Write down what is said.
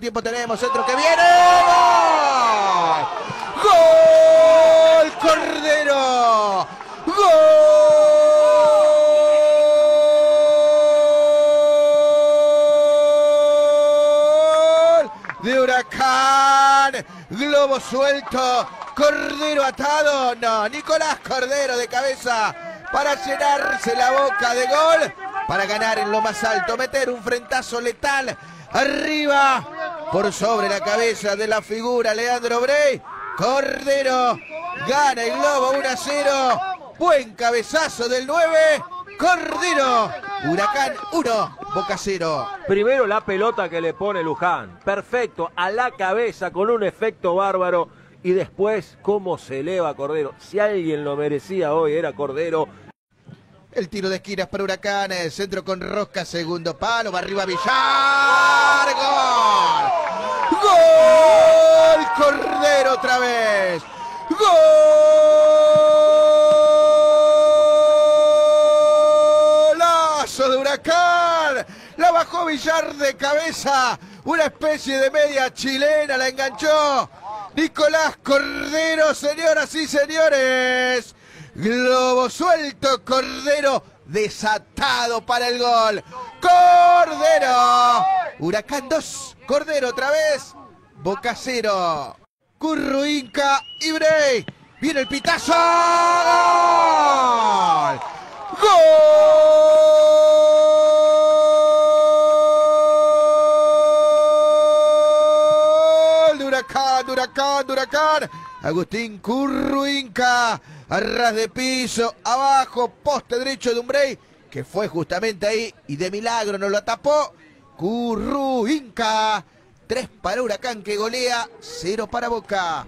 tiempo tenemos centro que viene. ¡Gol! ¡Gol! Cordero. ¡Gol! De Huracán. Globo suelto. Cordero atado. No, Nicolás Cordero de cabeza para llenarse la boca de gol. Para ganar en lo más alto. Meter un frentazo letal. Arriba. Por sobre la cabeza de la figura Leandro Brey. Cordero. Gana el Globo 1 a 0. Buen cabezazo del 9. Cordero. Huracán 1. Boca 0. Primero la pelota que le pone Luján. Perfecto. A la cabeza con un efecto bárbaro. Y después cómo se eleva Cordero. Si alguien lo merecía hoy era Cordero. El tiro de esquinas para Huracán. El centro con Rosca. Segundo palo. Va arriba Villar. Gol. Gol. Cordero otra vez. Golazo de Huracán. La bajó Villar de cabeza. Una especie de media chilena. La enganchó. Nicolás Cordero, señoras y señores. Globo suelto, Cordero desatado para el gol. Cordero. Huracán 2, Cordero otra vez. Boca 0. Curro Inca y. Viene el pitazo. Huracán, Huracán, Huracán. Agustín Curruinca, a ras de piso, abajo, poste derecho de Umbrey, que fue justamente ahí y de milagro no lo tapó. Curruinca, tres para Huracán que golea, cero para Boca.